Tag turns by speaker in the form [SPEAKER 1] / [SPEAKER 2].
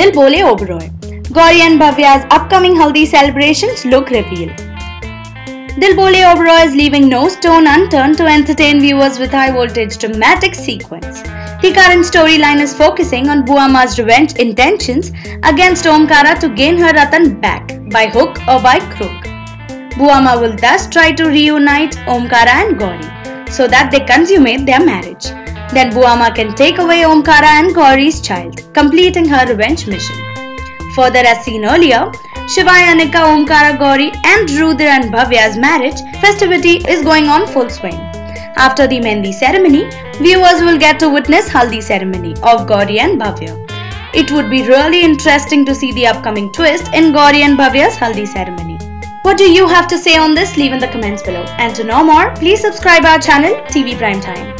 [SPEAKER 1] Dil Bole Oberoi. Gauri and Bhavya's upcoming Haldi celebrations look revealed. Dil Bole Oberoi is leaving no stone unturned to entertain viewers with high voltage dramatic sequence. The current storyline is focusing on Buama's revenge intentions against Omkara to gain her Ratan back by hook or by crook. Buama will thus try to reunite Omkara and Gauri so that they consummate their marriage. Then Buama can take away Omkara and Gauri's child, completing her revenge mission. Further, as seen earlier, Shivaay Anika, Omkara Gauri, and Rudra and Bhavya's marriage festivity is going on full swing. After the Mehndi ceremony, viewers will get to witness Haldi ceremony of Gauri and Bhavya. It would be really interesting to see the upcoming twist in Gauri and Bhavya's Haldi ceremony. What do you have to say on this? Leave in the comments below. And to know more, please subscribe our channel TV Prime Time.